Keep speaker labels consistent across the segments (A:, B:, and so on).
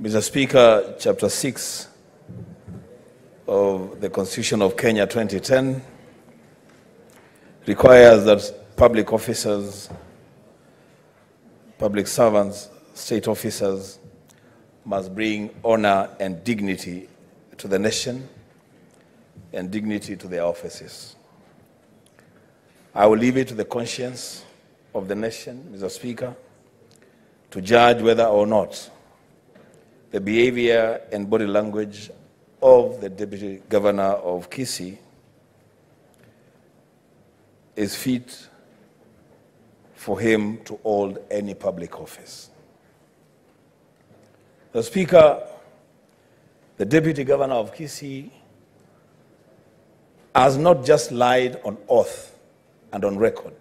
A: Mr. Speaker, Chapter 6 of the Constitution of Kenya 2010 requires that public officers, public servants, state officers must bring honor and dignity to the nation and dignity to their offices. I will leave it to the conscience of the nation, Mr. Speaker, to judge whether or not the behavior and body language of the Deputy Governor of Kisii is fit for him to hold any public office. The Speaker, the Deputy Governor of Kisii, has not just lied on oath and on record.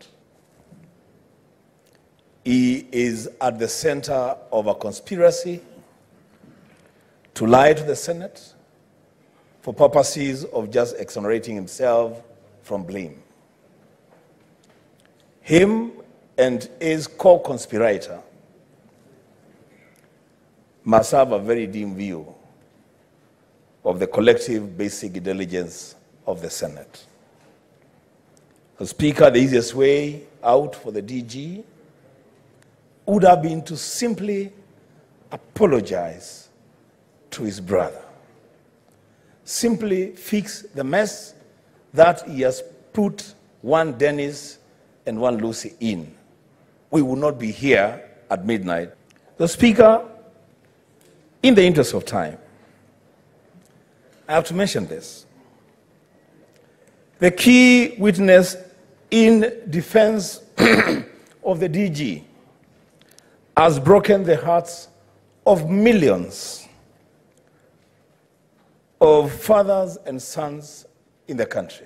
A: He is at the center of a conspiracy to lie to the Senate for purposes of just exonerating himself from blame. Him and his co conspirator must have a very dim view of the collective basic intelligence of the Senate. The Speaker, the easiest way out for the DG would have been to simply apologize to his brother. Simply fix the mess that he has put one Dennis and one Lucy in. We will not be here at midnight. The Speaker, in the interest of time, I have to mention this. The key witness in defense of the DG has broken the hearts of millions of fathers and sons in the country.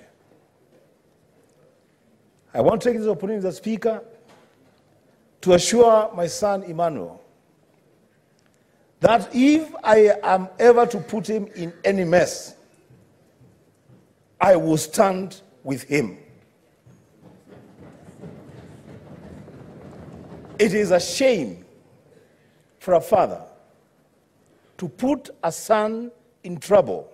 A: I want to take this opportunity as Speaker to assure my son Emmanuel that if I am ever to put him in any mess, I will stand with him. It is a shame for a father to put a son in trouble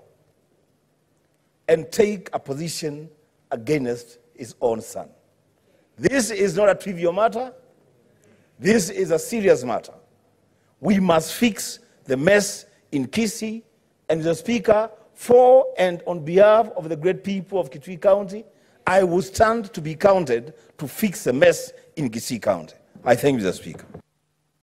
A: and take a position against his own son. This is not a trivial matter. This is a serious matter. We must fix the mess in Kisii and the Speaker, for and on behalf of the great people of Kitui County, I will stand to be counted to fix the mess in Kisii County. I thank you, Mr. Speaker.